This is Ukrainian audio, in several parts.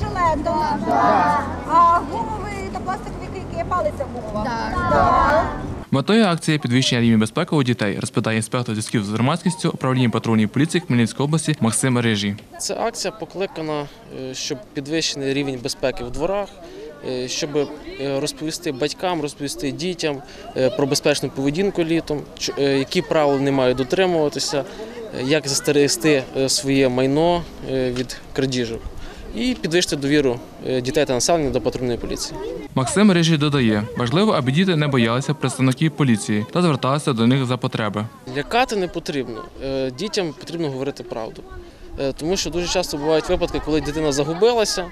Так. А гумовий та пластиковий кийки палиця гумова? Так. Метою акції підвищення рівня безпеки у дітей, розповідає інспектор зв'язків з громадськістю управління патрульної поліції Хмельницької області Максим Рижій. Ця акція покликана, е, щоб підвищений рівень безпеки в дворах, е, щоб е, розповісти батькам, розповісти дітям про безпечну поведінку літом, ч- які правил не мають дотримуватися, як застерегти своє майно від крадіжок. І підвищити довіру е, дітей та населення до патрульної поліції. Максим Рижій додає, важливо, аби діти не боялися представників поліції та зверталися до них за потреби. Лякати не потрібно. Е, Дітям потрібно говорити правду. Е, Тому що дуже часто бувають випадки, коли дитина загубилася,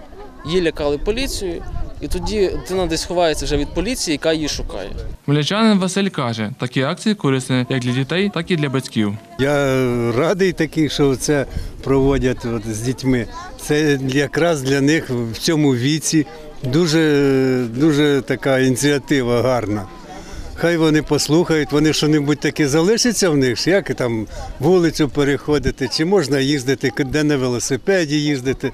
її лякали поліцією, і тоді дитина десь ховається вже від поліції, яка її шукає. Хмельничанин Василь каже, такі акції корисні як для дітей, так і для батьків. Я радий такий, що це проводять от з дітьми. Це якраз для них в цьому віці дуже, дуже така ініціатива гарна. Хай вони послухають, вони що-небудь таке залишиться в них, як там вулицю переходити, чи можна їздити, де на велосипеді їздити.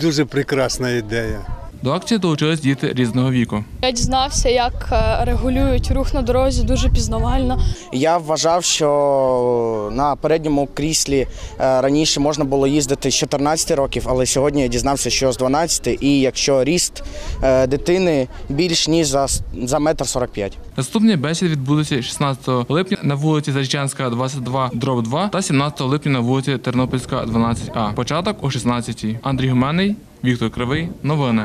Дуже прекрасна ідея. До акції долучились діти різного віку. Я дізнався, як е, регулюють рух на дорозі дуже пізнавально. Я вважав, що на передньому кріслі е, раніше можна було їздити з 14 років, але сьогодні я дізнався, що з 12, і якщо ріст е, дитини більш ніж за, за метр 45. Наступні бесіди відбудуться 16 липня на вулиці Зарічанська, 22, дроб 2 та 17 липня на вулиці Тернопільська, 12А. Початок о 16 Андрій Гуменний, Віктор Кривий. Новини.